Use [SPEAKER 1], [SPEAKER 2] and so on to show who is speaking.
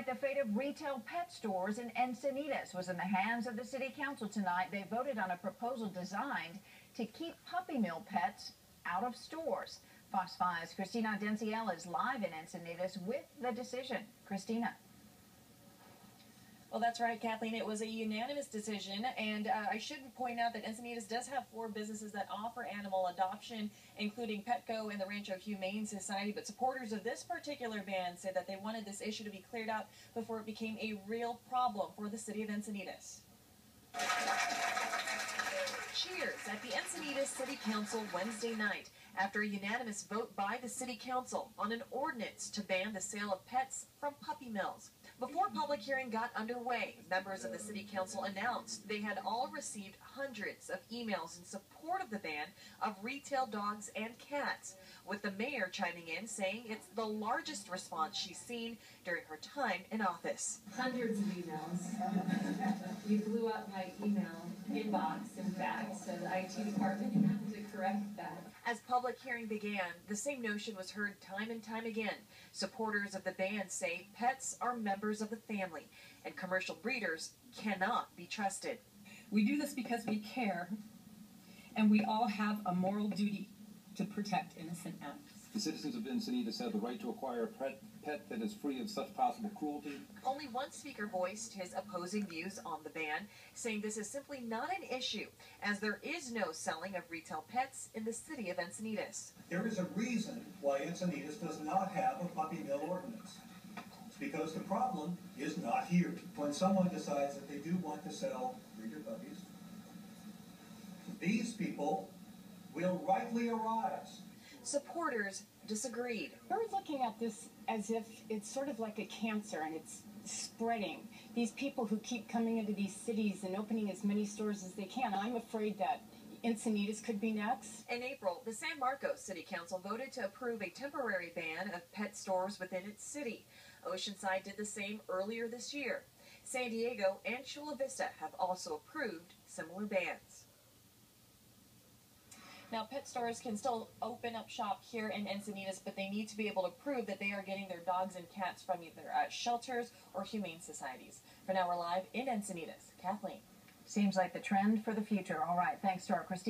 [SPEAKER 1] The fate of retail pet stores in Encinitas was in the hands of the city council tonight. They voted on a proposal designed to keep puppy mill pets out of stores. Fox 5's Christina Denciel is live in Encinitas with the decision. Christina.
[SPEAKER 2] Well, that's right, Kathleen. It was a unanimous decision, and uh, I should point out that Encinitas does have four businesses that offer animal adoption, including Petco and the Rancho Humane Society. But supporters of this particular ban said that they wanted this issue to be cleared up before it became a real problem for the city of Encinitas. Cheers at the Encinitas City Council Wednesday night after a unanimous vote by the City Council on an ordinance to ban the sale of pets from puppy mills. Before public hearing got underway, members of the City Council announced they had all received hundreds of emails in support of the ban of retail dogs and cats, with the mayor chiming in saying it's the largest response she's seen during her time in office.
[SPEAKER 3] Hundreds of emails. you blew up my email inbox, in fact, so the IT department had to correct that.
[SPEAKER 2] As public hearing began, the same notion was heard time and time again. Supporters of the ban say pets are members of the family, and commercial breeders cannot be trusted.
[SPEAKER 4] We do this because we care, and we all have a moral duty to protect innocent animals.
[SPEAKER 5] The citizens of Encinitas have the right to acquire a pet, pet that is free of such possible cruelty.
[SPEAKER 2] Only one speaker voiced his opposing views on the ban, saying this is simply not an issue, as there is no selling of retail pets in the city of Encinitas.
[SPEAKER 6] There is a reason why Encinitas does not have a puppy mill ordinance. It's because the problem is not here. When someone decides that they do want to sell breeder puppies, these people will rightly arise
[SPEAKER 2] Supporters disagreed.
[SPEAKER 7] We're looking at this as if it's sort of like a cancer and it's spreading. These people who keep coming into these cities and opening as many stores as they can, I'm afraid that Encinitas could be next.
[SPEAKER 2] In April, the San Marcos City Council voted to approve a temporary ban of pet stores within its city. Oceanside did the same earlier this year. San Diego and Chula Vista have also approved similar bans. Now, pet stores can still open up shop here in Encinitas, but they need to be able to prove that they are getting their dogs and cats from either uh, shelters or humane societies. For now, we're live in Encinitas. Kathleen.
[SPEAKER 1] Seems like the trend for the future. All right. Thanks to our Christine.